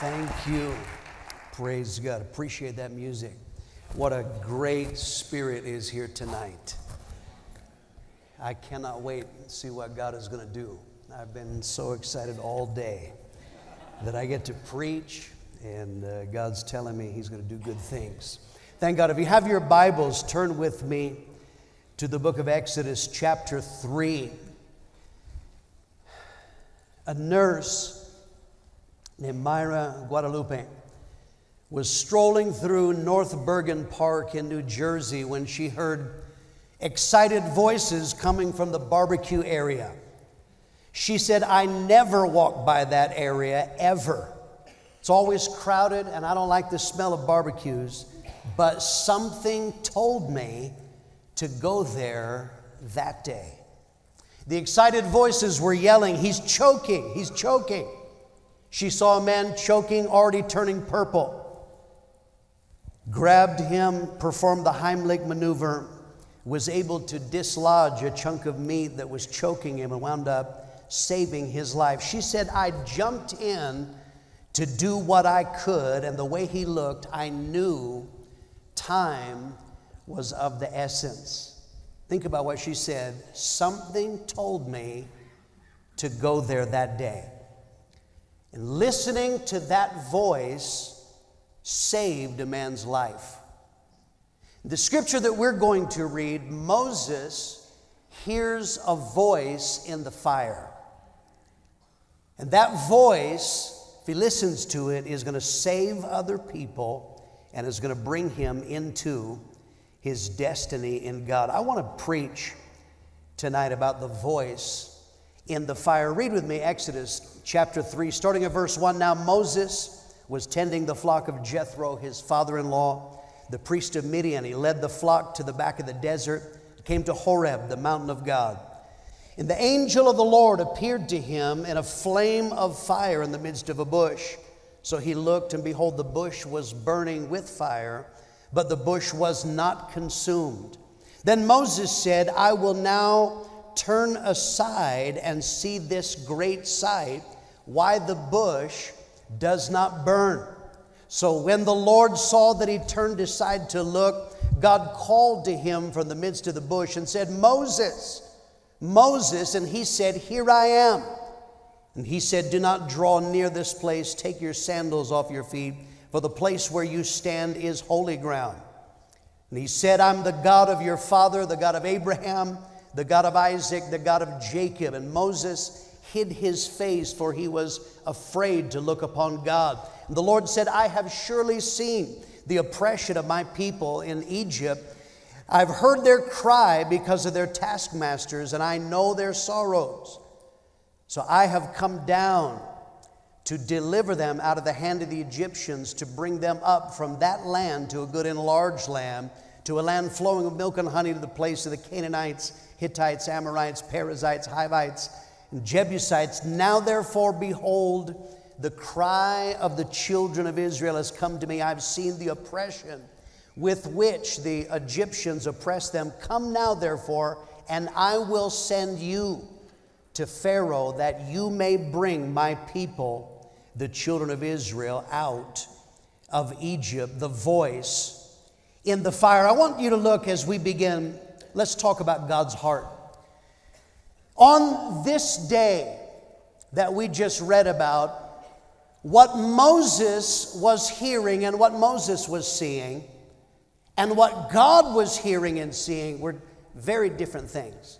Thank you. Praise God. Appreciate that music. What a great spirit is here tonight. I cannot wait to see what God is going to do. I've been so excited all day that I get to preach, and uh, God's telling me He's going to do good things. Thank God. If you have your Bibles, turn with me to the book of Exodus, chapter 3. A nurse named Myra Guadalupe was strolling through North Bergen Park in New Jersey when she heard excited voices coming from the barbecue area. She said, I never walk by that area ever. It's always crowded, and I don't like the smell of barbecues, but something told me to go there that day. The excited voices were yelling, He's choking, he's choking. She saw a man choking, already turning purple. Grabbed him, performed the Heimlich maneuver, was able to dislodge a chunk of meat that was choking him and wound up saving his life. She said, I jumped in to do what I could, and the way he looked, I knew time was of the essence. Think about what she said. Something told me to go there that day. And listening to that voice saved a man's life. The scripture that we're going to read, Moses hears a voice in the fire. And that voice, if he listens to it, is going to save other people and is going to bring him into his destiny in God. I want to preach tonight about the voice in the fire. Read with me Exodus chapter 3, starting at verse 1. Now Moses was tending the flock of Jethro, his father in law, the priest of Midian. He led the flock to the back of the desert, came to Horeb, the mountain of God. And the angel of the Lord appeared to him in a flame of fire in the midst of a bush. So he looked, and behold, the bush was burning with fire but the bush was not consumed. Then Moses said, I will now turn aside and see this great sight, why the bush does not burn. So when the Lord saw that he turned aside to look, God called to him from the midst of the bush and said, Moses, Moses. And he said, Here I am. And he said, Do not draw near this place. Take your sandals off your feet for the place where you stand is holy ground. And he said, I'm the God of your father, the God of Abraham, the God of Isaac, the God of Jacob. And Moses hid his face, for he was afraid to look upon God. And the Lord said, I have surely seen the oppression of my people in Egypt. I've heard their cry because of their taskmasters, and I know their sorrows. So I have come down to deliver them out of the hand of the Egyptians, to bring them up from that land to a good and large land, to a land flowing with milk and honey, to the place of the Canaanites, Hittites, Amorites, Perizzites, Hivites, and Jebusites. Now, therefore, behold, the cry of the children of Israel has come to me. I've seen the oppression with which the Egyptians oppress them. Come now, therefore, and I will send you to Pharaoh that you may bring my people the children of Israel out of Egypt, the voice in the fire. I want you to look as we begin, let's talk about God's heart. On this day that we just read about, what Moses was hearing and what Moses was seeing, and what God was hearing and seeing were very different things.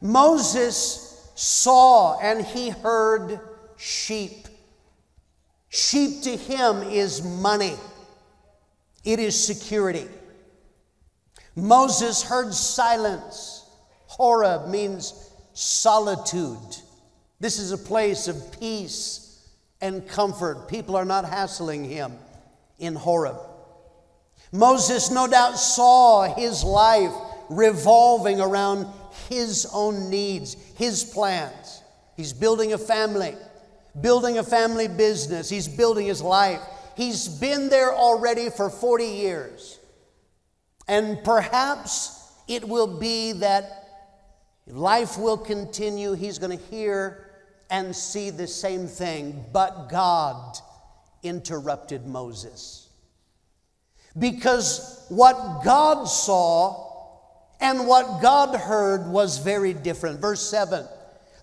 Moses saw and he heard sheep. Sheep to him is money, it is security. Moses heard silence. Horeb means solitude. This is a place of peace and comfort. People are not hassling him in Horeb. Moses, no doubt, saw his life revolving around his own needs, his plans. He's building a family building a family business, he's building his life. He's been there already for 40 years. And perhaps it will be that life will continue. He's going to hear and see the same thing. But God interrupted Moses. Because what God saw and what God heard was very different. Verse 7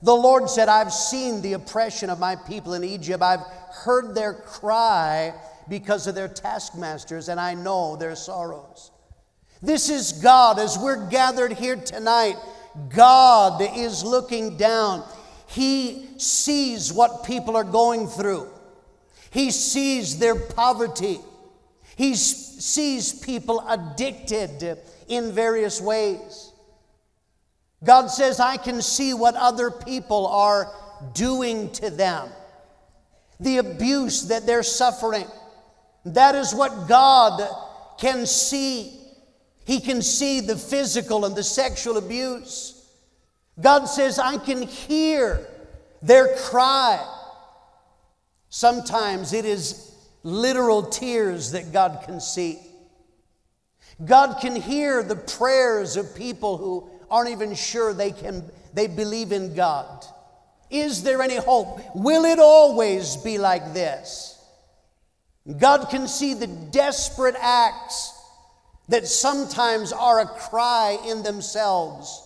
The Lord said, I've seen the oppression of my people in Egypt. I've heard their cry because of their taskmasters, and I know their sorrows. This is God. As we're gathered here tonight, God is looking down. He sees what people are going through, He sees their poverty, He sees people addicted in various ways. God says, I can see what other people are doing to them, the abuse that they're suffering. That is what God can see. He can see the physical and the sexual abuse. God says, I can hear their cry. Sometimes it is literal tears that God can see. God can hear the prayers of people who aren't even sure they can they believe in God. Is there any hope? Will it always be like this? God can see the desperate acts that sometimes are a cry in themselves.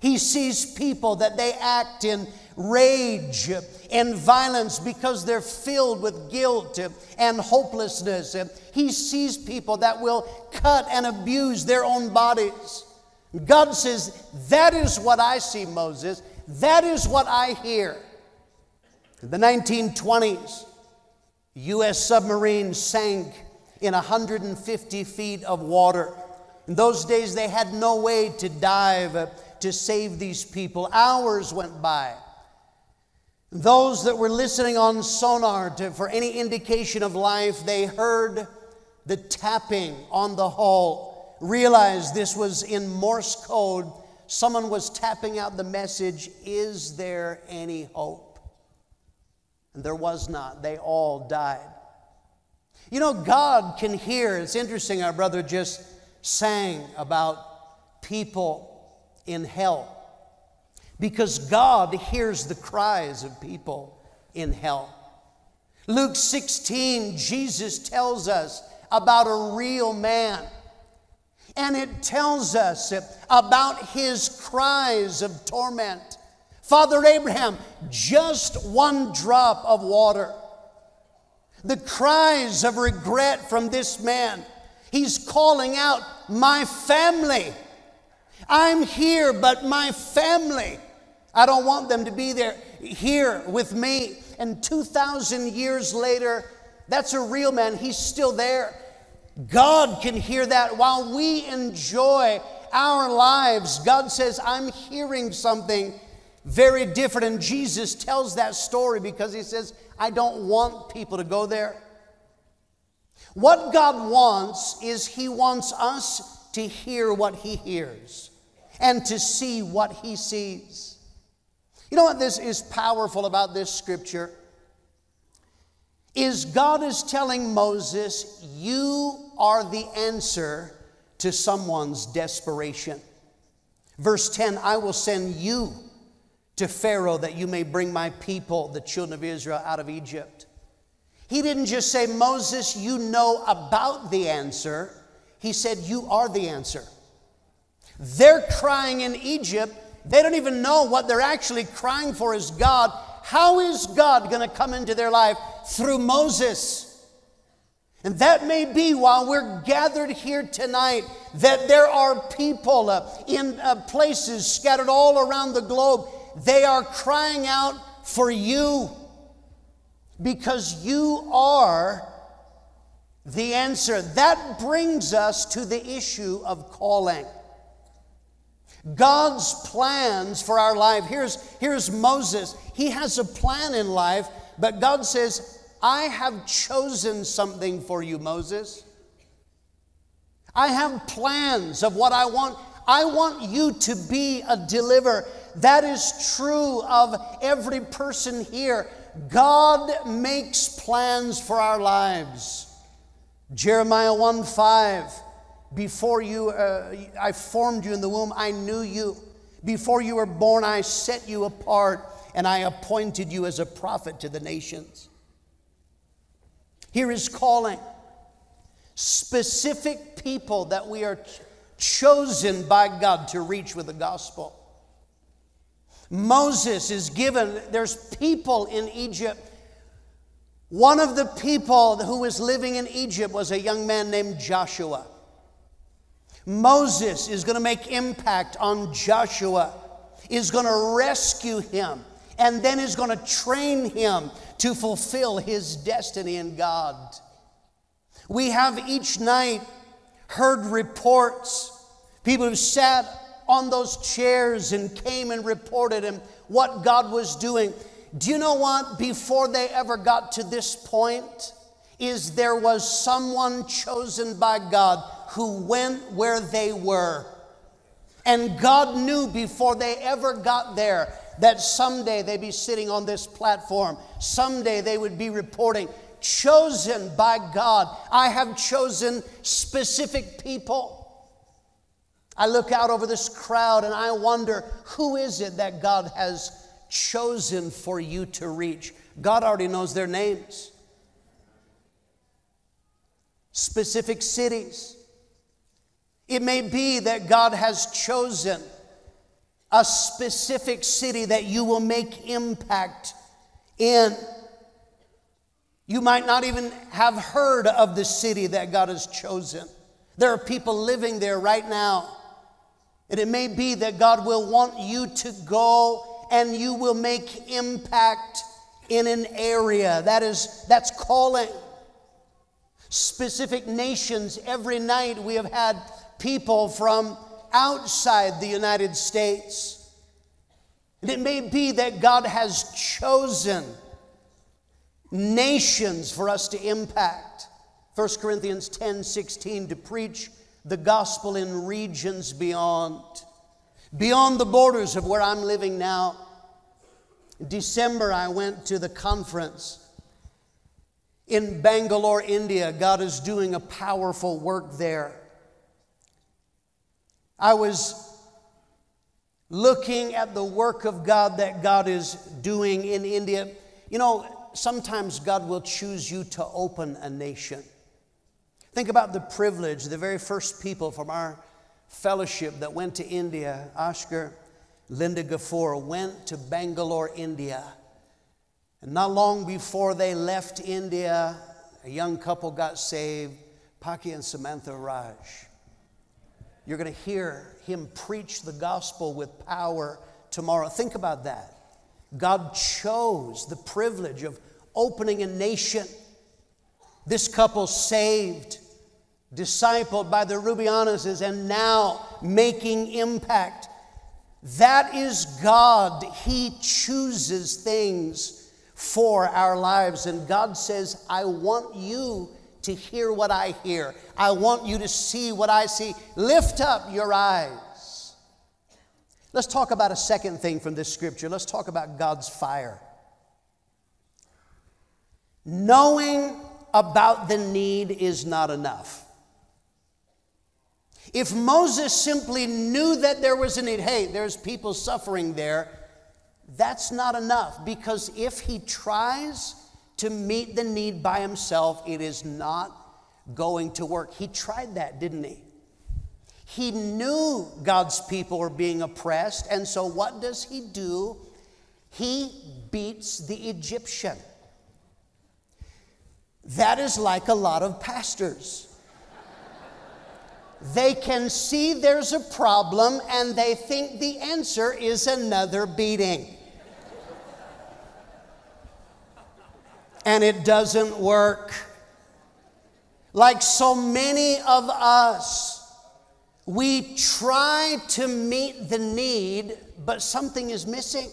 He sees people that they act in rage and violence because they're filled with guilt and hopelessness. He sees people that will cut and abuse their own bodies. God says, That is what I see, Moses. That is what I hear. In the 1920s, U.S. submarine sank in 150 feet of water. In those days, they had no way to dive to save these people. Hours went by. Those that were listening on sonar to, for any indication of life, they heard the tapping on the hull, realized this was in Morse code. Someone was tapping out the message Is there any hope? And there was not. They all died. You know, God can hear. It's interesting, our brother just sang about people in hell. Because God hears the cries of people in hell. Luke 16, Jesus tells us about a real man. And it tells us about his cries of torment. Father Abraham, just one drop of water. The cries of regret from this man. He's calling out, My family. I'm here, but my family. I don't want them to be there here with me. And 2,000 years later, that's a real man. He's still there. God can hear that while we enjoy our lives. God says, I'm hearing something very different. And Jesus tells that story because he says, I don't want people to go there. What God wants is He wants us to hear what He hears and to see what He sees. You know what this is powerful about this scripture? Is God is telling Moses, You are the answer to someone's desperation. Verse 10 I will send you to Pharaoh that you may bring my people, the children of Israel, out of Egypt. He didn't just say, Moses, you know about the answer. He said, You are the answer. They're crying in Egypt. They don't even know what they're actually crying for is God. How is God going to come into their life? Through Moses. And that may be while we're gathered here tonight that there are people uh, in uh, places scattered all around the globe they are crying out for you because you are the answer. That brings us to the issue of calling. God's plans for our life. Here's, here's Moses. He has a plan in life, but God says, I have chosen something for you, Moses. I have plans of what I want. I want you to be a deliverer. That is true of every person here. God makes plans for our lives. Jeremiah 1 5. Before you, uh, I formed you in the womb, I knew you. Before you were born, I set you apart and I appointed you as a prophet to the nations. Here is calling. Specific people that we are chosen by God to reach with the gospel. Moses is given, there's people in Egypt. One of the people who was living in Egypt was a young man named Joshua. Moses is going to make impact on Joshua, is going to rescue him, and then is going to train him to fulfill his destiny in God. We have each night heard reports, people who sat on those chairs and came and reported him what God was doing. Do you know what? Before they ever got to this point, is there was someone chosen by God who went where they were. And God knew before they ever got there that someday they'd be sitting on this platform. Someday they would be reporting, chosen by God. I have chosen specific people. I look out over this crowd and I wonder who is it that God has chosen for you to reach? God already knows their names. Specific cities, it may be that God has chosen a specific city that you will make impact in. You might not even have heard of the city that God has chosen. There are people living there right now. And it may be that God will want you to go and you will make impact in an area. That is, that's calling. Specific nations, every night we have had people from outside the United States. And it may be that God has chosen nations for us to impact. 1 Corinthians 10 16 to preach the gospel in regions beyond, beyond the borders of where I'm living now. In December, I went to the conference in Bangalore, India. God is doing a powerful work there. I was looking at the work of God that God is doing in India. You know, sometimes God will choose you to open a nation. Think about the privilege, the very first people from our fellowship that went to India, Oscar, Linda Gafoor, went to Bangalore, India. And not long before they left India, a young couple got saved, Paki and Samantha Raj. You're going to hear him preach the gospel with power tomorrow. Think about that. God chose the privilege of opening a nation. This couple saved, discipled by the Rubianuses, and now making impact. That is God. He chooses things for our lives. And God says, I want you to hear what I hear. I want you to see what I see. Lift up your eyes. Let's talk about a second thing from this scripture. Let's talk about God's fire. Knowing about the need is not enough. If Moses simply knew that there was a need, hey, there's people suffering there, that's not enough because if he tries to meet the need by himself, it is not going to work. He tried that, didn't he? He knew God's people were being oppressed, and so what does he do? He beats the Egyptian. That is like a lot of pastors. They can see there's a problem and they think the answer is another beating. and it doesn't work. Like so many of us, we try to meet the need, but something is missing.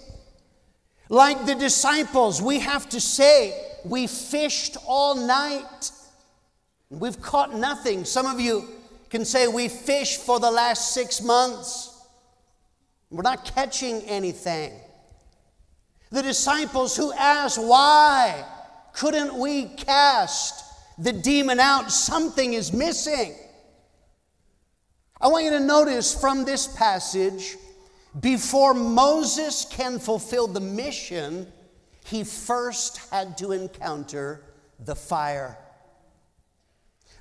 Like the disciples, we have to say, We fished all night. We've caught nothing. Some of you can say, We fished for the last six months. We're not catching anything. The disciples who asked, Why? couldn't we cast the demon out? Something is missing. I want you to notice from this passage before Moses can fulfill the mission, he first had to encounter the fire.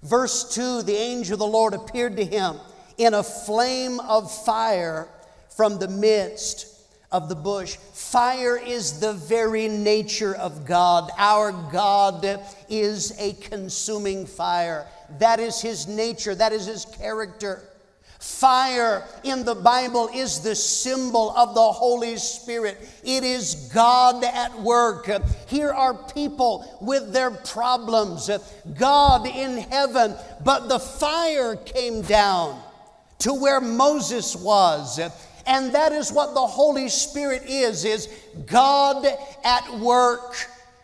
Verse 2 The angel of the Lord appeared to him in a flame of fire from the midst of the bush. Fire is the very nature of God. Our God is a consuming fire. That is his nature, that is his character. Fire in the Bible is the symbol of the Holy Spirit. It is God at work. Here are people with their problems, God in heaven, but the fire came down to where Moses was. And that is what the Holy Spirit is is God at work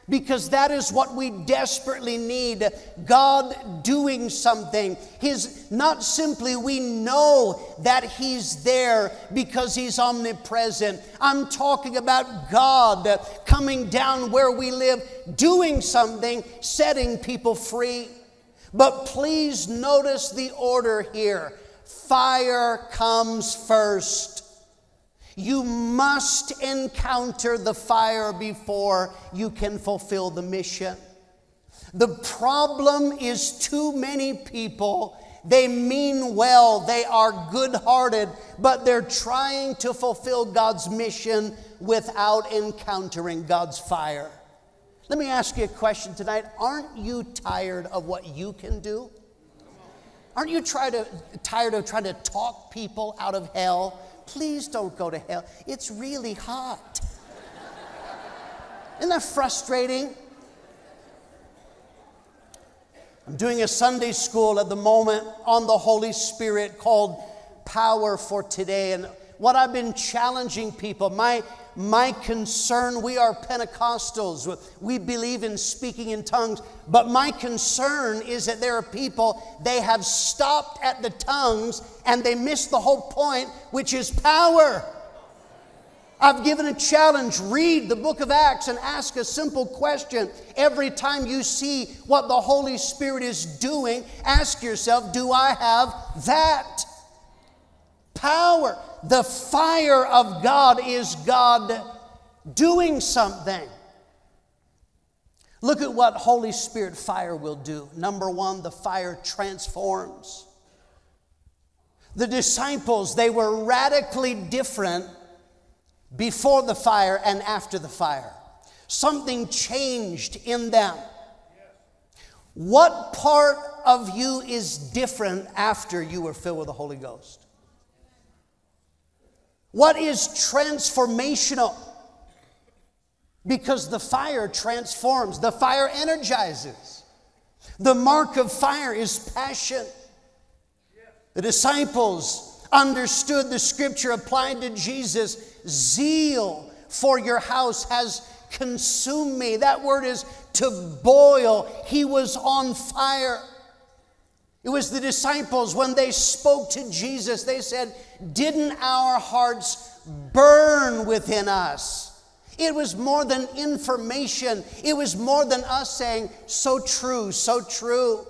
because that is what we desperately need God doing something. His not simply we know that He's there because He's omnipresent. I'm talking about God coming down where we live, doing something, setting people free. But please notice the order here fire comes first. You must encounter the fire before you can fulfill the mission. The problem is too many people, they mean well, they are good hearted, but they're trying to fulfill God's mission without encountering God's fire. Let me ask you a question tonight. Aren't you tired of what you can do? Aren't you to, tired of trying to talk people out of hell? Please don't go to hell. It's really hot. Isn't that frustrating? I'm doing a Sunday school at the moment on the Holy Spirit called Power for Today. And what I've been challenging people, my my concern, we are Pentecostals. We believe in speaking in tongues. But my concern is that there are people, they have stopped at the tongues and they miss the whole point, which is power. I've given a challenge. Read the book of Acts and ask a simple question. Every time you see what the Holy Spirit is doing, ask yourself, Do I have that? Power. The fire of God is God doing something. Look at what Holy Spirit fire will do. Number one, the fire transforms. The disciples, they were radically different before the fire and after the fire. Something changed in them. What part of you is different after you were filled with the Holy Ghost? What is transformational? Because the fire transforms, the fire energizes. The mark of fire is passion. The disciples understood the scripture applied to Jesus zeal for your house has consumed me. That word is to boil. He was on fire. It was the disciples when they spoke to Jesus, they said, Didn't our hearts burn within us? It was more than information, it was more than us saying, So true, so true.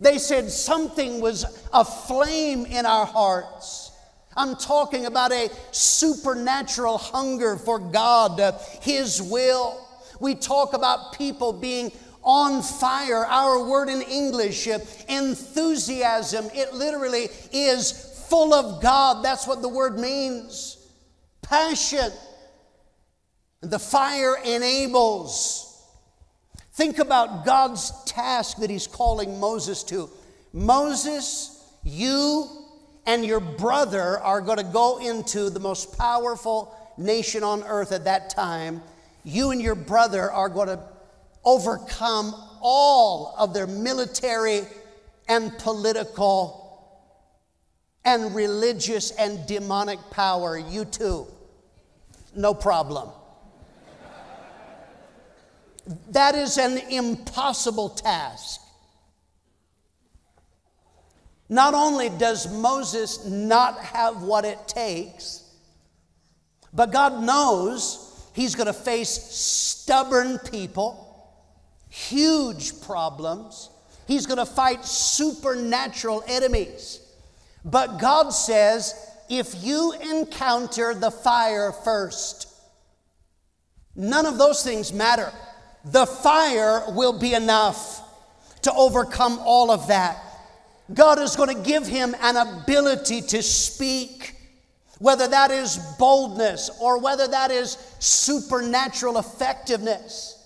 They said something was aflame in our hearts. I'm talking about a supernatural hunger for God, His will. We talk about people being on fire. Our word in English, uh, enthusiasm, it literally is full of God. That's what the word means. Passion. And the fire enables. Think about God's task that He's calling Moses to. Moses, you and your brother are going to go into the most powerful nation on earth at that time. You and your brother are going to overcome all of their military and political and religious and demonic power. You too. No problem. That is an impossible task. Not only does Moses not have what it takes, but God knows he's going to face stubborn people huge problems. He's going to fight supernatural enemies. But God says, if you encounter the fire first, none of those things matter. The fire will be enough. to overcome all of that. God is going to give him an ability to speak, whether that is boldness or whether that is supernatural effectiveness.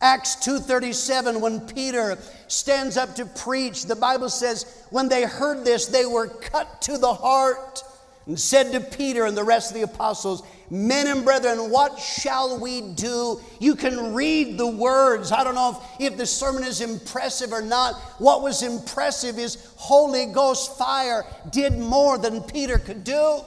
Acts 2:37 when Peter stands up to preach the Bible says when they heard this they were cut to the heart and said to Peter and the rest of the apostles Men and brethren, what shall we do? You can read the words. I don't know if, if the sermon is impressive or not. What was impressive is Holy Ghost fire did more than Peter could do.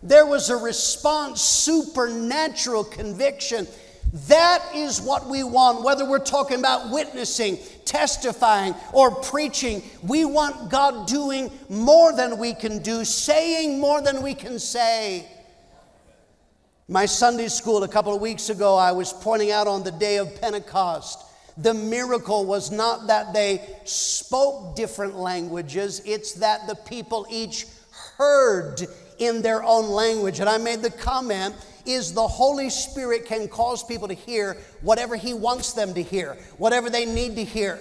There was a response, supernatural conviction. That is what we want, whether we're talking about witnessing, testifying, or preaching. We want God doing more than we can do, saying more than we can say. My Sunday school a couple of weeks ago, I was pointing out on the day of Pentecost. The miracle was not that they spoke different languages, it's that the people each heard in their own language. And I made the comment is the Holy Spirit can cause people to hear whatever He wants them to hear, whatever they need to hear.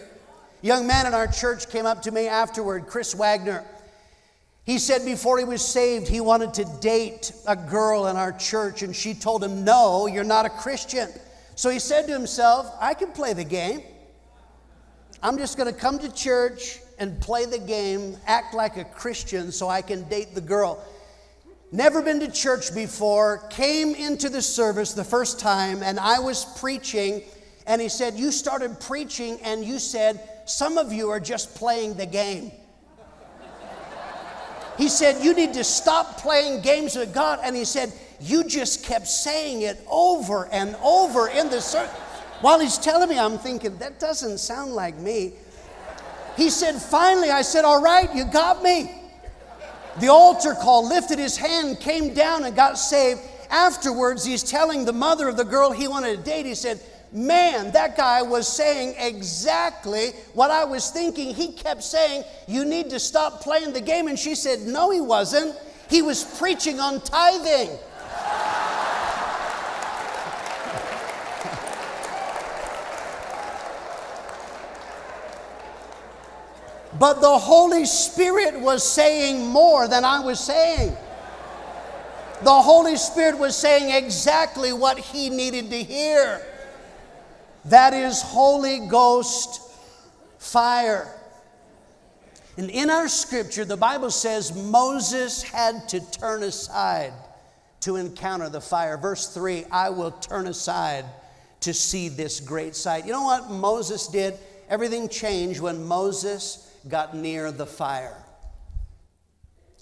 Young man in our church came up to me afterward, Chris Wagner. He said before he was saved, he wanted to date a girl in our church, and she told him, No, you're not a Christian. So he said to himself, I can play the game. I'm just going to come to church and play the game, act like a Christian so I can date the girl. Never been to church before, came into the service the first time, and I was preaching, and he said, You started preaching, and you said, Some of you are just playing the game. He said, You need to stop playing games with God. And he said, You just kept saying it over and over in the service. While he's telling me, I'm thinking, That doesn't sound like me. He said, Finally, I said, All right, you got me. The altar call lifted his hand, came down, and got saved. Afterwards, he's telling the mother of the girl he wanted to date, he said, Man, that guy was saying exactly what I was thinking. He kept saying, You need to stop playing the game. And she said, No, he wasn't. He was preaching on tithing. But the Holy Spirit was saying more than I was saying. The Holy Spirit was saying exactly what he needed to hear. That is Holy Ghost fire. And in our scripture, the Bible says Moses had to turn aside to encounter the fire. Verse 3 I will turn aside to see this great sight. You know what Moses did? Everything changed when Moses got near the fire.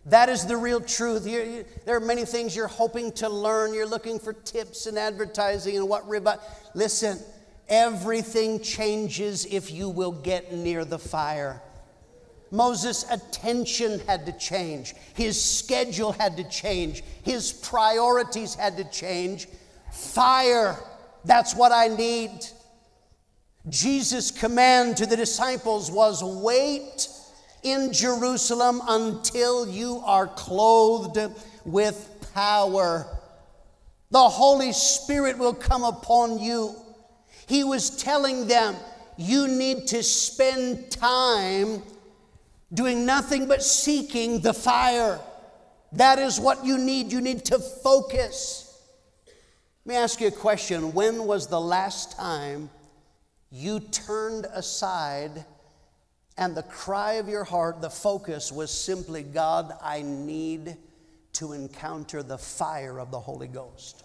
That is the real truth. You, you, there are many things you're hoping to learn. You're looking for tips and advertising and what. Listen, Everything changes if you will get near the fire. Moses' attention had to change, his schedule had to change, his priorities had to change. Fire, that's what I need. Jesus' command to the disciples was wait in Jerusalem until you are clothed with power. The Holy Spirit will come upon you. He was telling them, you need to spend time doing nothing but seeking the fire. That is what you need. You need to focus. Let me ask you a question. When was the last time you turned aside and the cry of your heart, the focus was simply, God, I need to encounter the fire of the Holy Ghost?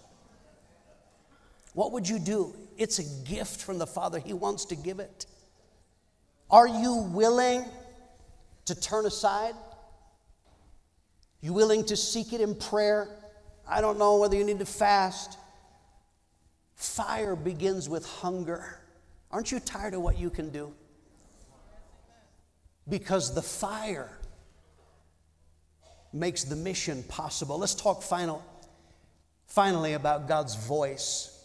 What would you do? It's a gift from the Father. He wants to give it. Are you willing to turn aside? You willing to seek it in prayer? I don't know whether you need to fast. Fire begins with hunger. Aren't you tired of what you can do? Because the fire makes the mission possible. Let's talk final, finally about God's voice.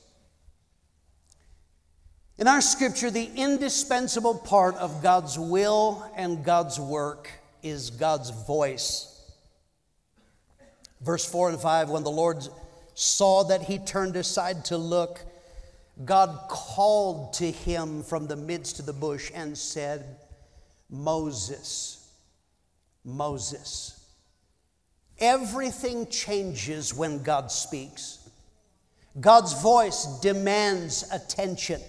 In our scripture, the indispensable part of God's will and God's work is God's voice. Verse 4 and 5 when the Lord saw that he turned aside to look, God called to him from the midst of the bush and said, Moses, Moses. Everything changes when God speaks. God's voice demands attention.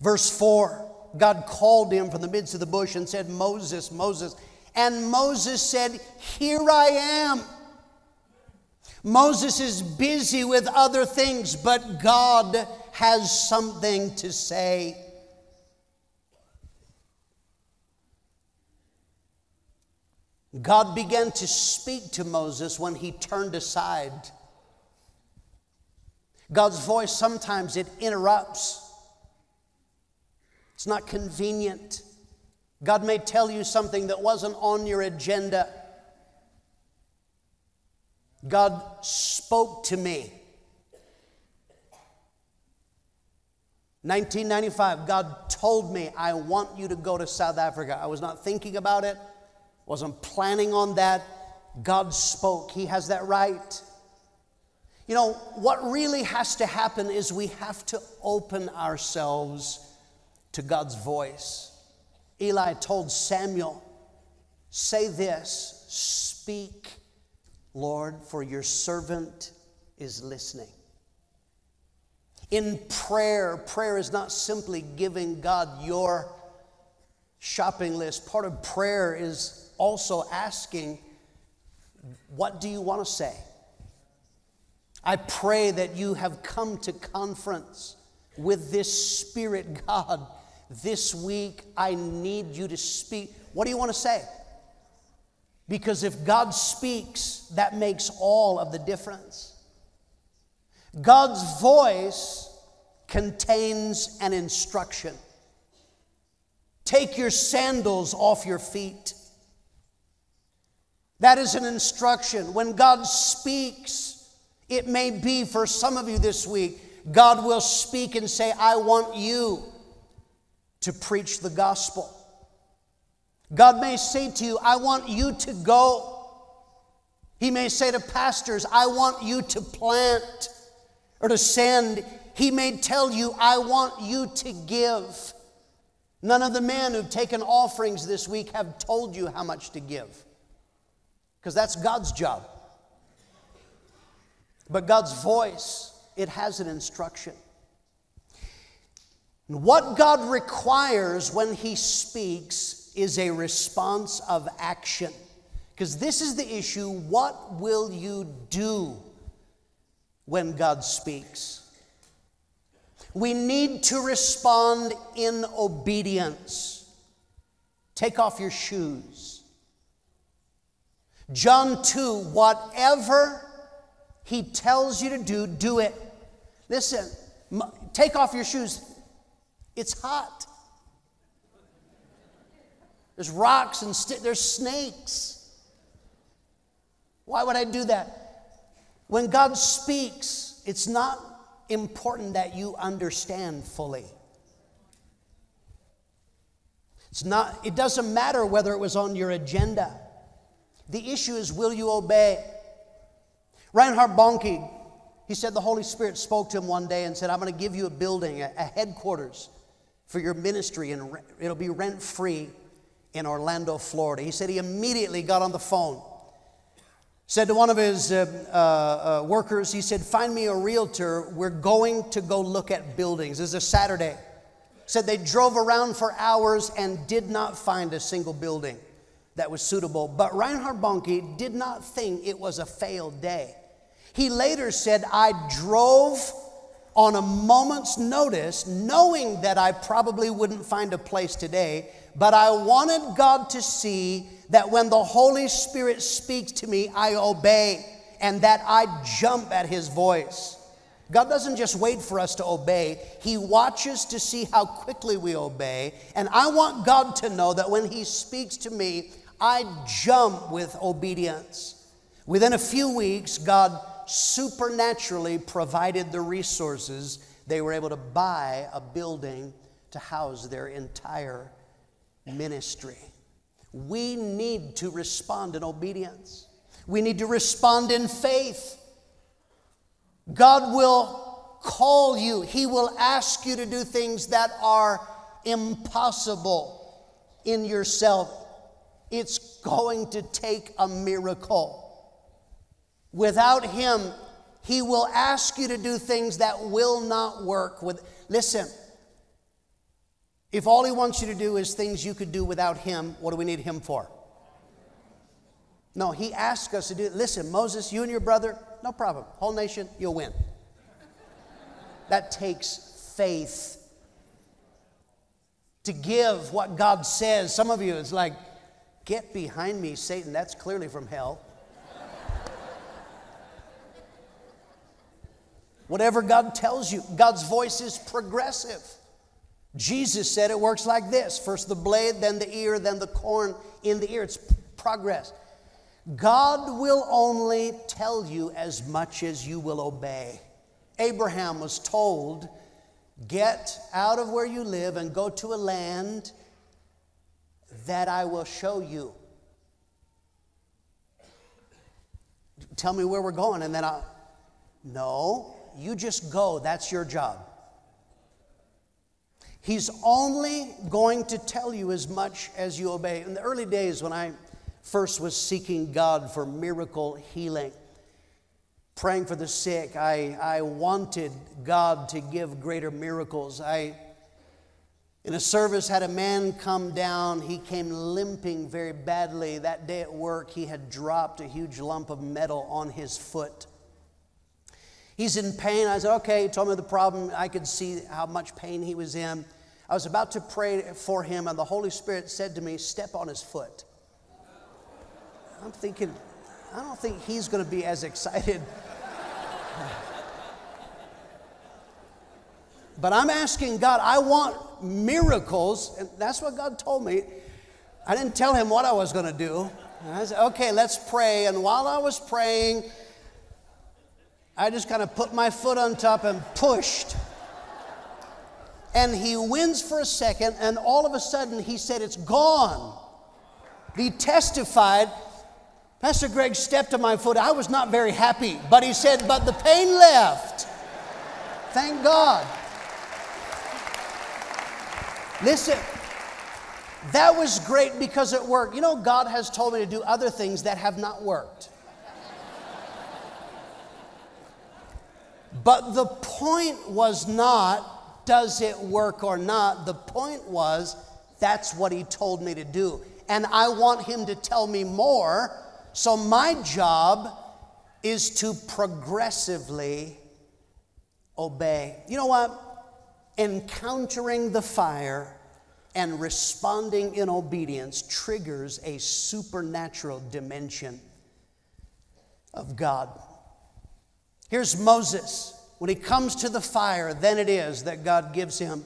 Verse 4 God called him from the midst of the bush and said, Moses, Moses. And Moses said, Here I am. Moses is busy with other things, but God has something to say. God began to speak to Moses when he turned aside. God's voice sometimes it interrupts. It's not convenient. God may tell you something that wasn't on your agenda. God spoke to me. 1995, God told me, I want you to go to South Africa. I was not thinking about it, wasn't planning on that. God spoke. He has that right. You know, what really has to happen is we have to open ourselves to God's voice. Eli told Samuel, Say this, speak Lord, for your servant is listening. In prayer, prayer is not simply giving God your shopping list. Part of prayer is also asking, What do you want to say? I pray that you have come to conference with this Spirit God this week. I need you to speak. What do you want to say? Because if God speaks, that makes all of the difference. God's voice contains an instruction. Take your sandals off your feet. That is an instruction. When God speaks, it may be for some of you this week, God will speak and say, I want you to preach the gospel. God may say to you, I want you to go. He may say to pastors, I want you to plant or to send. He may tell you, I want you to give. None of the men who've taken offerings this week have told you how much to give because that's God's job. But God's voice, it has an instruction. What God requires when He speaks is a response of action. Because this is the issue what will you do when God speaks? We need to respond in obedience. Take off your shoes. John 2 whatever he tells you to do, do it. Listen, take off your shoes. It's hot. There's rocks and st- there's snakes. Why would I do that? When God speaks, it's not important that you understand fully. It's not, it doesn't matter whether it was on your agenda. The issue is will you obey? Reinhard Bonnke, he said the Holy Spirit spoke to him one day and said, I'm going to give you a building, a, a headquarters for your ministry, and it'll be rent free in Orlando, Florida. He said he immediately got on the phone. Said to one of his uh, uh, uh, workers, he said, Find me a realtor. We're going to go look at buildings. This is a Saturday. Said they drove around for hours and did not find a single building that was suitable. But Reinhard Bonnke did not think it was a failed day. He later said, I drove on a moment's notice, knowing that I probably wouldn't find a place today, but I wanted God to see that when the Holy Spirit speaks to me, I obey and that I jump at His voice. God doesn't just wait for us to obey, He watches to see how quickly we obey. And I want God to know that when He speaks to me, I jump with obedience. Within a few weeks, God supernaturally provided the resources. They were able to buy a building to house their entire ministry. We need to respond in obedience. We need to respond in faith. God will call you. He will ask you to do things that are impossible in yourself. It's going to take a miracle. Without Him, He will ask you to do things that will not work. With listen, if all He wants you to do is things you could do without Him, what do we need Him for? No, He asks us to do. Listen, Moses, you and your brother, no problem. Whole nation, you'll win. That takes faith to give what God says. Some of you, it's like, get behind me, Satan. That's clearly from hell. Whatever God tells you, God's voice is progressive. Jesus said it works like this first the blade, then the ear, then the corn in the ear. It's progress. God will only tell you as much as you will obey. Abraham was told, Get out of where you live and go to a land that I will show you. Tell me where we're going, and then I'll. No, you just go. That's your job. He's only going to tell you as much as you obey. In the early days, when I first was seeking God for miracle healing, praying for the sick. I, I wanted God to give greater miracles. I, in a service, had a man come down. He came limping very badly. That day at work, he had dropped a huge lump of metal on his foot. He's in pain. I said, okay, he told me the problem. I could see how much pain he was in. I was about to pray for him, and the Holy Spirit said to me, Step on his foot. I'm thinking, I don't think he's going to be as excited but I'm asking God, I want miracles, and that's what God told me. I didn't tell him what I was going to do. I said, okay, let's pray. And while I was praying, I just kind of put my foot on top and pushed. And he wins for a second, and all of a sudden he said, It's gone. He testified Pastor Greg stepped on my foot. I was not very happy, but he said, But the pain left. Thank God. Listen, that was great because it worked. You know, God has told me to do other things that have not worked. But the point was not, does it work or not? The point was, that's what He told me to do. And I want Him to tell me more so, my job is to progressively obey. You know what? Encountering the fire and responding in obedience triggers a supernatural dimension of God. Here's Moses. When he comes to the fire, then it is that God gives him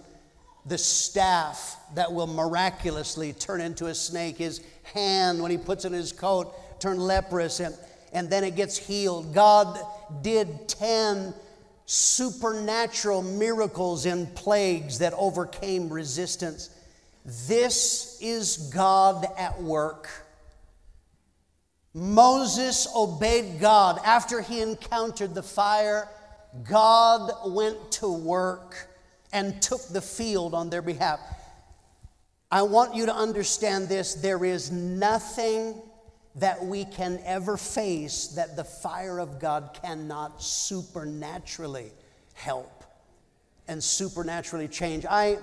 the staff that will miraculously turn into a snake. His hand, when he puts it in his coat, turn leprous and, and then it gets healed. God did 10 supernatural miracles and plagues that overcame resistance. This is God at work. Moses obeyed God. After he encountered the fire, God went to work and took the field on their behalf. I want you to understand this there is nothing that we can ever face that the fire of God cannot supernaturally help and supernaturally change. I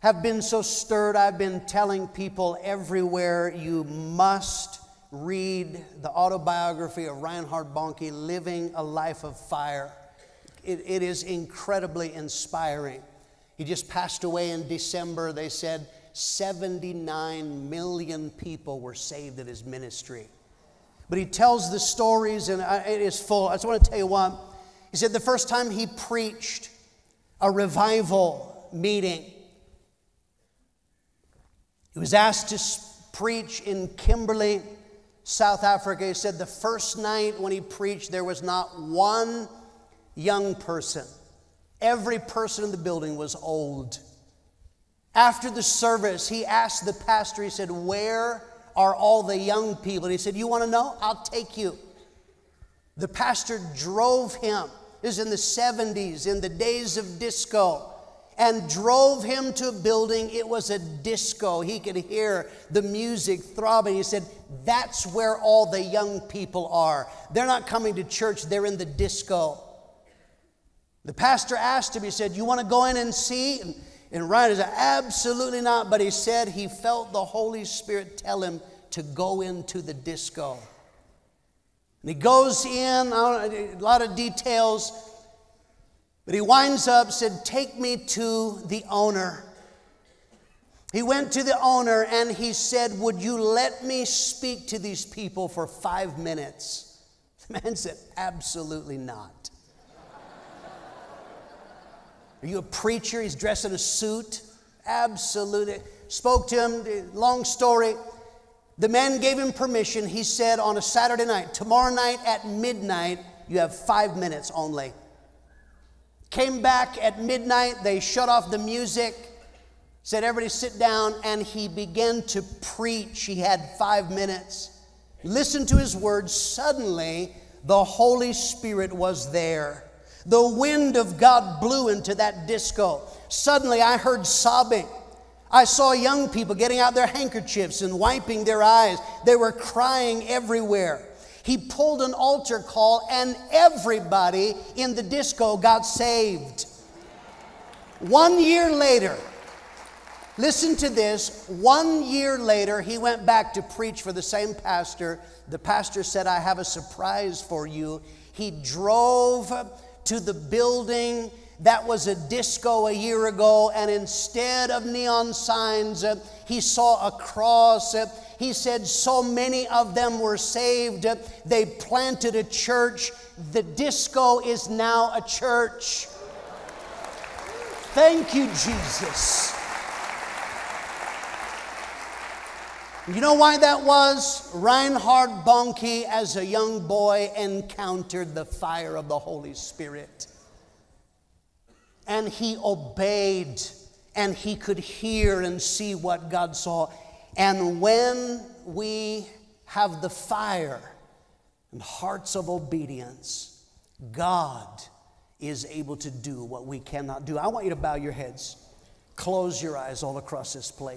have been so stirred, I've been telling people everywhere you must read the autobiography of Reinhard Bonnke, Living a Life of Fire. It, it is incredibly inspiring. He just passed away in December. They said 79 million people were saved at his ministry. But he tells the stories, and it is full. I just want to tell you what. He said the first time he preached a revival meeting, he was asked to preach in Kimberley, South Africa. He said the first night when he preached, there was not one young person. Every person in the building was old. After the service, he asked the pastor, he said, Where are all the young people? And he said, You want to know? I'll take you. The pastor drove him This is in the 70s, in the days of disco and drove him to a building. It was a disco. He could hear the music throbbing. He said, That's where all the young people are. They're not coming to church, they're in the disco. The pastor asked him, He said, You want to go in and see? And, and Reinhard said, Absolutely not. But he said he felt the Holy Spirit tell him to go into the disco. And he goes in, a lot of details. But he winds up, said, Take me to the owner. He went to the owner and he said, Would you let me speak to these people for five minutes? The man said, Absolutely not. Are you a preacher? He's dressed in a suit. Absolutely. Spoke to him, long story. The man gave him permission. He said on a Saturday night, tomorrow night at midnight, you have five minutes only. Came back at midnight, they shut off the music, said, Everybody sit down, and he began to preach. He had five minutes. Listen to his words. Suddenly, the Holy Spirit was there. The wind of God blew into that disco. Suddenly, I heard sobbing. I saw young people getting out their handkerchiefs and wiping their eyes. They were crying everywhere. He pulled an altar call, and everybody in the disco got saved. One year later, listen to this. One year later, he went back to preach for the same pastor. The pastor said, I have a surprise for you. He drove to the building that was a disco a year ago, and instead of neon signs, uh, he saw a cross. Uh, he said so many of them were saved. Uh, they planted a church. The disco is now a church. Thank you, Jesus. You know why that was? Reinhard Bonnke, as a young boy, encountered the fire of the Holy Spirit and he obeyed and he could hear and see what God saw. And when we have the fire and hearts of obedience, God is able to do what we cannot do. I want you to bow your heads, close your eyes all across this place.